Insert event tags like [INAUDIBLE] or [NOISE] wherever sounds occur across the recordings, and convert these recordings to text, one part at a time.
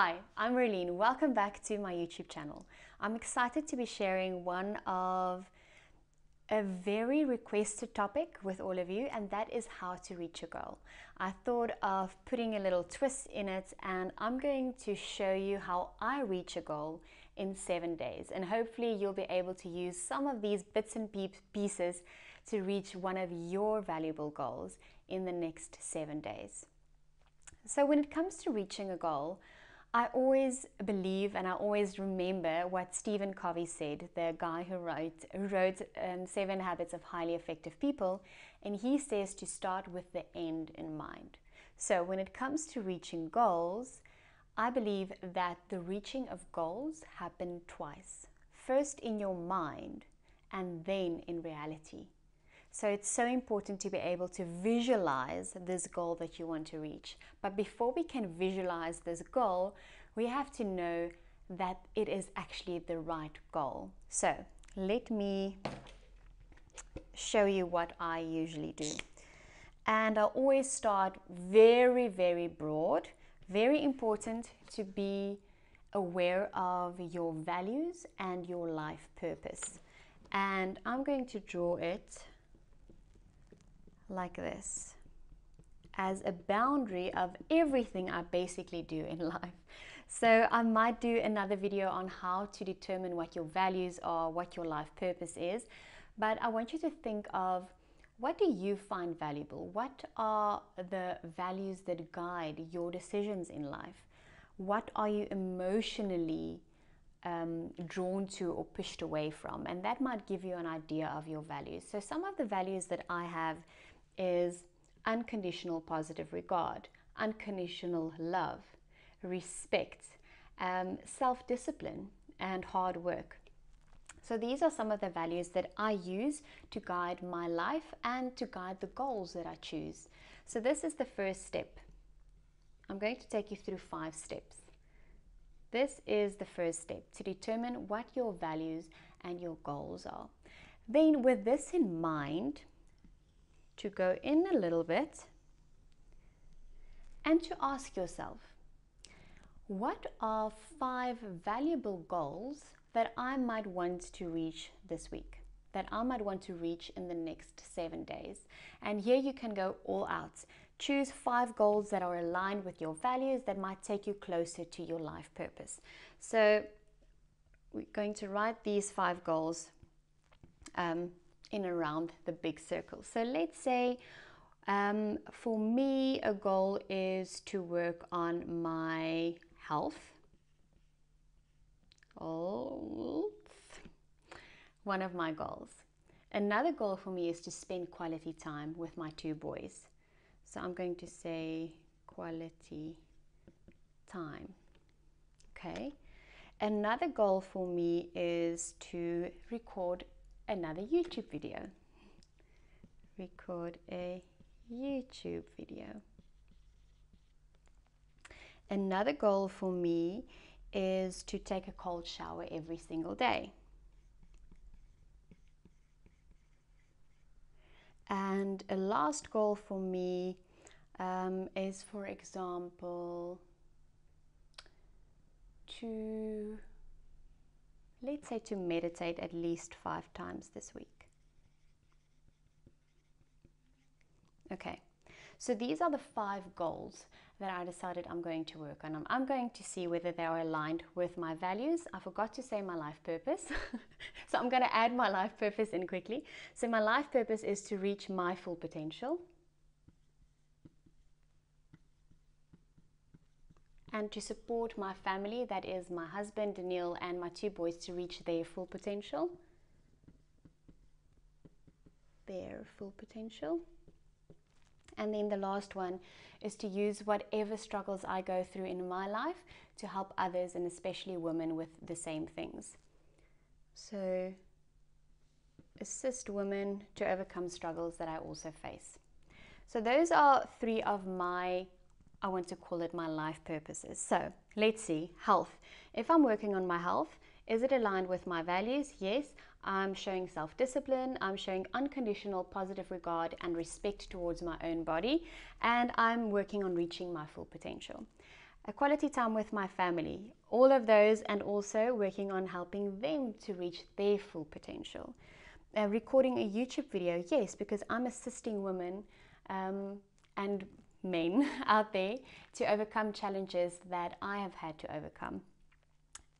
Hi, I'm Rolene. Welcome back to my YouTube channel. I'm excited to be sharing one of a very requested topic with all of you, and that is how to reach a goal. I thought of putting a little twist in it, and I'm going to show you how I reach a goal in seven days. And hopefully, you'll be able to use some of these bits and pieces to reach one of your valuable goals in the next seven days. So, when it comes to reaching a goal, I always believe and I always remember what Stephen Covey said, the guy who wrote, who wrote um, Seven Habits of Highly Effective People, and he says to start with the end in mind. So, when it comes to reaching goals, I believe that the reaching of goals happen twice first in your mind and then in reality. So it's so important to be able to visualize this goal that you want to reach. But before we can visualize this goal, we have to know that it is actually the right goal. So let me show you what I usually do. And I always start very, very broad. Very important to be aware of your values and your life purpose. And I'm going to draw it like this as a boundary of everything I basically do in [LAUGHS] life. So I might do another video on how to determine what your values are, what your life purpose is, but I want you to think of what do you find valuable? What are the values that guide your decisions in life? What are you emotionally um, drawn to or pushed away from? And that might give you an idea of your values. So, some of the values that I have is unconditional positive regard, unconditional love, respect, um, self discipline, and hard work. So, these are some of the values that I use to guide my life and to guide the goals that I choose. So, this is the first step. I'm going to take you through five steps. This is the first step to determine what your values and your goals are. Then, with this in mind, to go in a little bit and to ask yourself what are five valuable goals that I might want to reach this week, that I might want to reach in the next seven days. And here you can go all out. Choose five goals that are aligned with your values that might take you closer to your life purpose. So, we're going to write these five goals um, in around the big circle. So let's say um, for me, a goal is to work on my health. Oh, one of my goals. Another goal for me is to spend quality time with my two boys. So I'm going to say quality time. Okay. Another goal for me is to record another YouTube video. Record a YouTube video. Another goal for me is to take a cold shower every single day. And a last goal for me um, is, for example, to let's say to meditate at least five times this week. Okay, so these are the five goals that I decided I'm going to work on. I'm going to see whether they are aligned with my values. I forgot to say my life purpose. [LAUGHS] so I'm going to add my life purpose in quickly. So my life purpose is to reach my full potential. And to support my family, that is my husband D'niel and my two boys, to reach their full potential. Their full potential. And then the last one is to use whatever struggles I go through in my life to help others and especially women with the same things. So, assist women to overcome struggles that I also face. So, those are three of my I want to call it my life purposes. So let's see health. If I'm working on my health, is it aligned with my values? Yes. I'm showing self discipline, I'm showing unconditional positive regard and respect towards my own body, and I'm working on reaching my full potential. a quality time with my family, all of those, and also working on helping them to reach their full potential. Uh, recording a YouTube video, yes, because I'm assisting women um, and men [LAUGHS] out there to overcome challenges that I have had to overcome.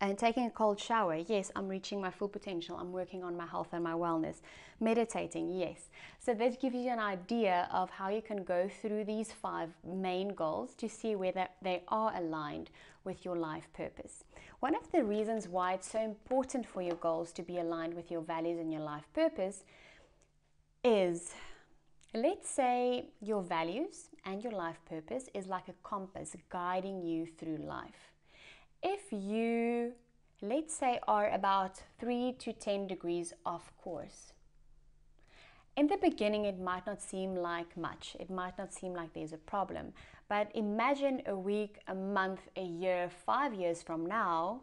And taking a cold shower, yes, I'm reaching my full potential. I'm working on my health and my wellness. Meditating, yes. So that gives you an idea of how you can go through these five main goals to see whether they are aligned with your life purpose. One of the reasons why it's so important for your goals to be aligned with your values and your life purpose is let's say your values and your life purpose is like a compass guiding you through life if you, let's say, are about 3 to 10 degrees off course, in the beginning, it might not seem like much. It might not seem like there's a problem. But imagine a week, a month, a year, five years from now,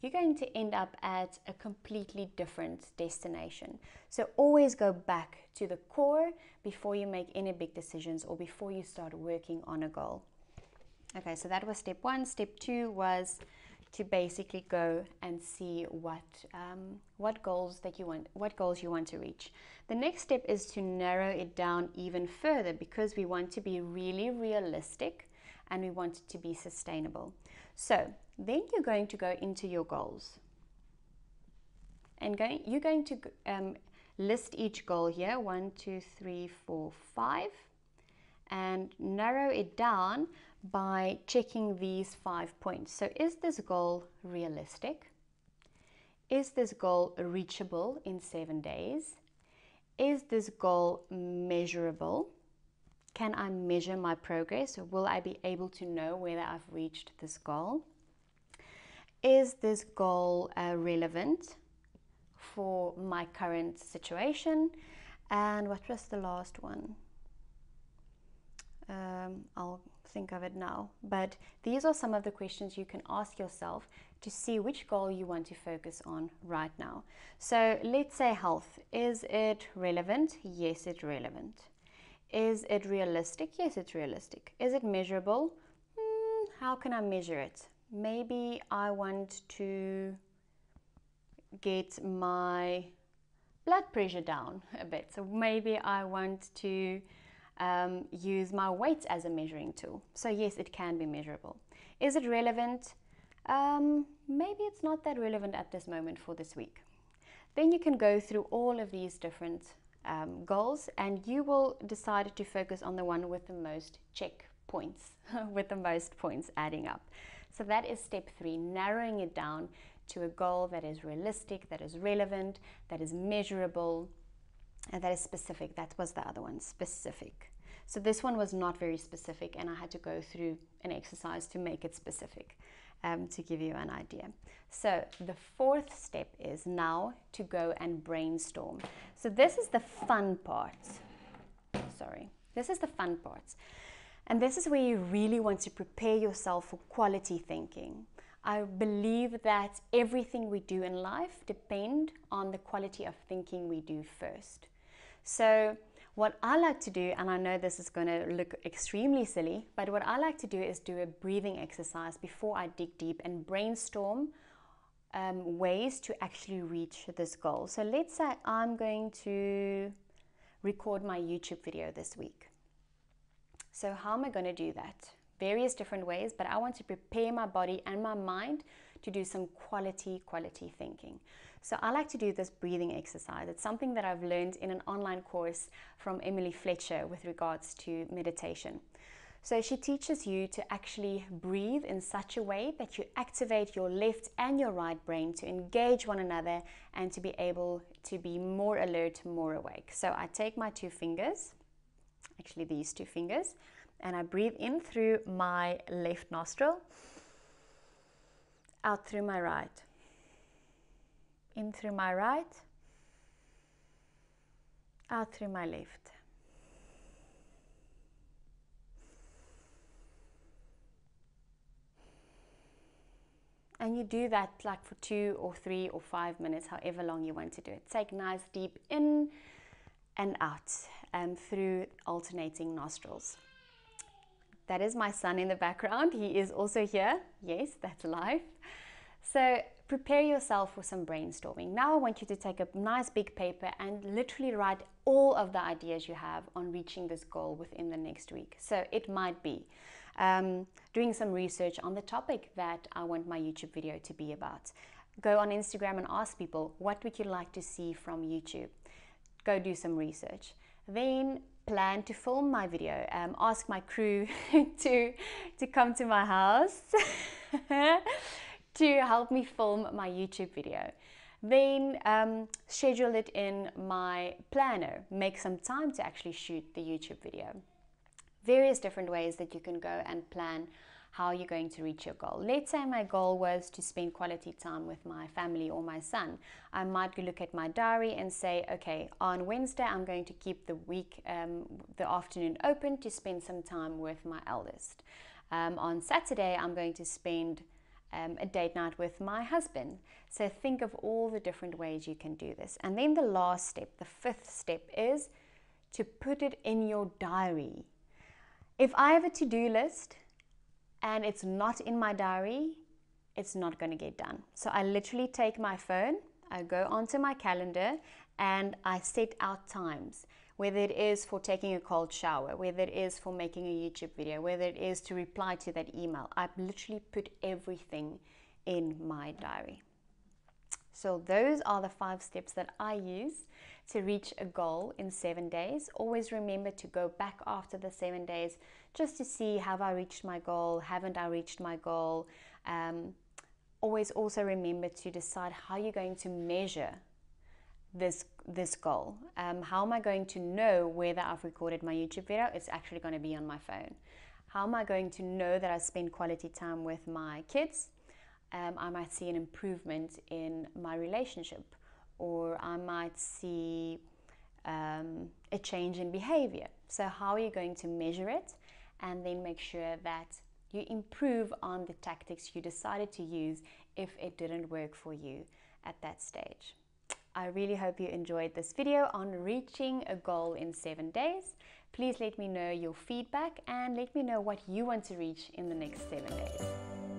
you're going to end up at a completely different destination. So always go back to the core before you make any big decisions or before you start working on a goal. Okay, so that was step one. Step two was to basically go and see what um, what goals that you want, what goals you want to reach. The next step is to narrow it down even further because we want to be really realistic and we want it to be sustainable. So then you're going to go into your goals and going, you're going to um, list each goal here one, two, three, four, five and narrow it down by checking these five points. So, is this goal realistic? Is this goal reachable in seven days? Is this goal measurable? Can I measure my progress? Will I be able to know whether I've reached this goal? Is this goal uh, relevant for my current situation? And what was the last one? Um, I'll think of it now. But these are some of the questions you can ask yourself to see which goal you want to focus on right now. So let's say health. Is it relevant? Yes, it's relevant. Is it realistic? Yes, it's realistic. Is it measurable? Hmm, how can I measure it? Maybe I want to get my blood pressure down [LAUGHS] a bit. So maybe I want to um, use my weight as a measuring tool. So yes, it can be measurable. Is it relevant? Um, maybe it's not that relevant at this moment for this week. Then you can go through all of these different um, goals and you will decide to focus on the one with the most check points, [LAUGHS] with the most points adding up. So that is step three, narrowing it down to a goal that is realistic, that is relevant, that is measurable, and that is specific. That was the other one, specific. So this one was not very specific, and I had to go through an exercise to make it specific um, to give you an idea. So the fourth step is now to go and brainstorm. So this is the fun part. Sorry, this is the fun part. And this is where you really want to prepare yourself for quality thinking. I believe that everything we do in life depend on the quality of thinking we do first. So what I like to do, and I know this is going to look extremely silly, but what I like to do is do a breathing exercise before I dig deep and brainstorm um, ways to actually reach this goal. So let's say I'm going to record my YouTube video this week. So, how am I going to do that? various different ways, but I want to prepare my body and my mind to do some quality, quality thinking. So I like to do this breathing exercise. It's something that I've learned in an online course from Emily Fletcher with regards to meditation. So she teaches you to actually breathe in such a way that you activate your left and your right brain to engage one another and to be able to be more alert, more awake. So I take my two fingers, actually these two fingers, and I breathe in through my left nostril, out through my right, in through my right, out through my left. And you do that like for two or three or five minutes, however long you want to do it. Take nice deep in and out um, through alternating nostrils. That is my son in the background. He is also here. Yes, that's life. So prepare yourself for some brainstorming. Now I want you to take a nice big paper and literally write all of the ideas you have on reaching this goal within the next week. So it might be um, doing some research on the topic that I want my YouTube video to be about. Go on Instagram and ask people, what would you like to see from YouTube? Go do some research. Then plan to film my video. Um, ask my crew [LAUGHS] to, to come to my house [LAUGHS] to help me film my YouTube video. Then um, schedule it in my planner. Make some time to actually shoot the YouTube video. Various different ways that you can go and plan how are you're going to reach your goal. Let's say my goal was to spend quality time with my family or my son. I might look at my diary and say, okay, on Wednesday I'm going to keep the week, um, the afternoon open to spend some time with my eldest. Um, on Saturday I'm going to spend um, a date night with my husband. So think of all the different ways you can do this. And then the last step, the fifth step, is to put it in your diary. If I have a to do list and it's not in my diary, it's not going to get done. So I literally take my phone, I go onto my calendar, and I set out times whether it is for taking a cold shower, whether it is for making a YouTube video, whether it is to reply to that email. I've literally put everything in my diary. So, those are the five steps that I use to reach a goal in seven days. Always remember to go back after the seven days just to see have I reached my goal, haven't I reached my goal. Um, always also remember to decide how you're going to measure this this goal. Um, how am I going to know whether I've recorded my YouTube video? It's actually going to be on my phone. How am I going to know that I spend quality time with my kids? Um, I might see an improvement in my relationship, or I might see um, a change in behavior. So, how are you going to measure it? And then make sure that you improve on the tactics you decided to use if it didn't work for you at that stage. I really hope you enjoyed this video on reaching a goal in seven days. Please let me know your feedback and let me know what you want to reach in the next seven days.